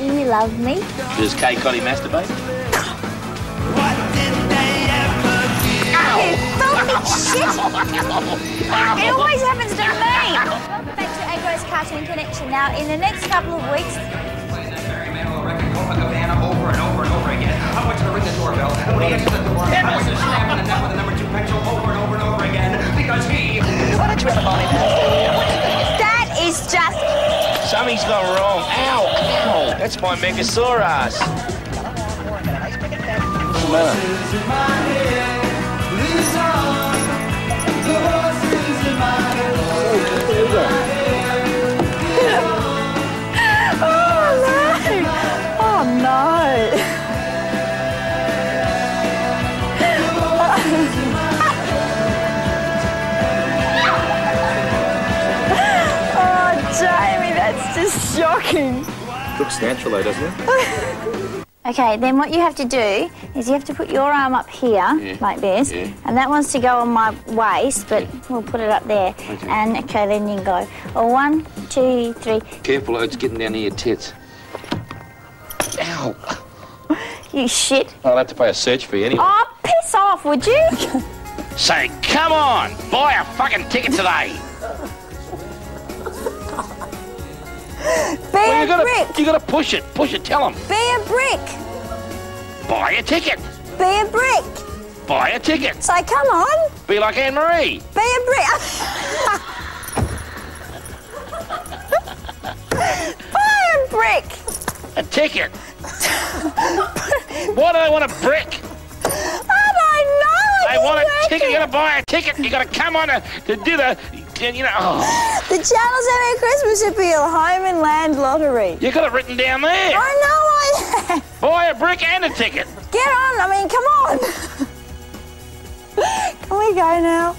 Do you love me? Does Kay Cottee masturbate? Shit! It always happens to me! Welcome back to Agro's Cartoon Connection. Now, in the next couple of weeks, Something's gone wrong. Ow, ow. That's my Megasaurus. What's the matter? Shocking. Looks natural though, doesn't it? Okay, then what you have to do is you have to put your arm up here, Yeah. like this, Yeah. and that wants to go on my waist, but we'll put it up there. And okay, then you go. Oh, one, two, three. Careful, it's getting down near your tits. Ow. You shit. I'll have to pay a search fee anyway. Oh, piss off, would you? Say, come on, buy a fucking ticket today. You gotta, brick. you gotta push it, push it. Tell them, Be a brick. buy a ticket, Be a brick. buy a ticket. So come on. Be like Anne-Maree. Be a brick. Buy a brick. A ticket. Why do they want a brick? Ticket. You gotta buy a ticket. You gotta come on to, to do the, you know. Oh, The Channel 7 Christmas appeal, home and land lottery. you got it written down there. I know I Buy a brick and a ticket. Get on, I mean, come on. Can we go now?